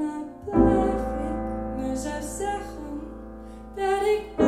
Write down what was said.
maar blijf ik mezelf zeggen dat ik